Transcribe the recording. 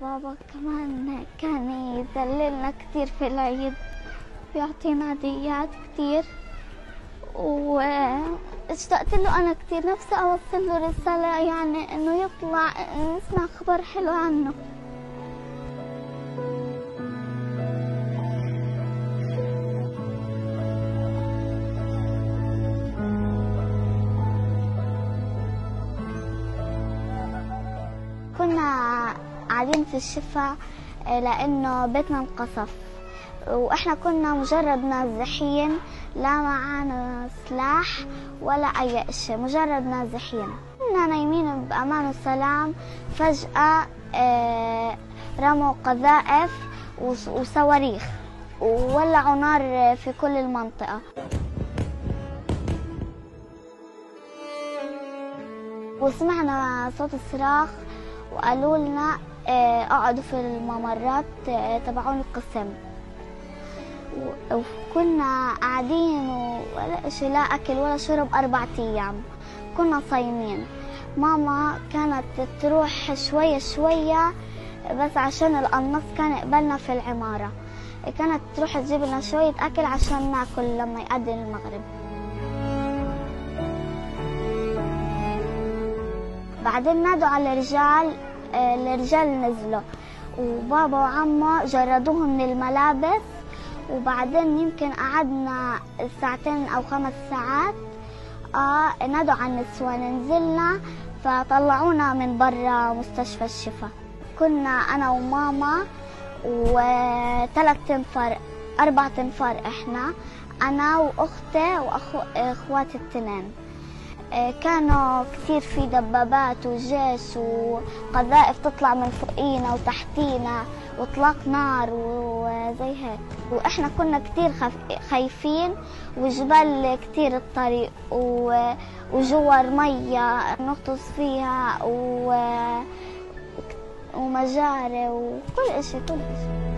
بابا كمان كان يذللنا كثير في العيد بيعطينا عاديات كثير واشتقت له أنا كثير نفسي أوصل له رسالة يعني إنه يطلع نسمع خبر حلو عنه. كنا قاعدين في الشفا آه، لأنه بيتنا انقصف. وإحنا كنا مجرد نازحين لا معانا سلاح ولا أي شيء مجرد نازحين. كنا نايمين بأمان وسلام فجأة آه، رموا قذائف وص- وصواريخ وولعوا نار في كل المنطقة. وسمعنا صوت الصراخ وقالوا لنا آه، اقعدوا في الممرات آه، تبعون القسم. وكنا قاعدين ولا شيء لا أكل ولا شرب أربع أيام. كنا صايمين. ماما كانت تروح شوية شوية بس عشان القناص كان يقبلنا في العمارة. كانت تروح تجيب لنا شوية أكل عشان ناكل لما يأذن المغرب. بعدين نادوا على الرجال الرجال نزلوا وبابا وعمه جردوهم من الملابس وبعدين يمكن قعدنا ساعتين أو خمس ساعات آه نادوا على النسوان نزلنا فطلعونا من برا مستشفى الشفا كنا أنا وماما وثلاث تنفار أربع تنفار إحنا أنا وأختي وأخواتي التنين. آه، كانوا كثير في دبابات وجيش وقذائف تطلع من فوقينا وتحتينا وإطلاق نار وزي هيك. وإحنا كنا كثير خايفين وجبال كثير الطريق وجوار مية نغطس فيها و... ومجاري وكل إشي كل إشي.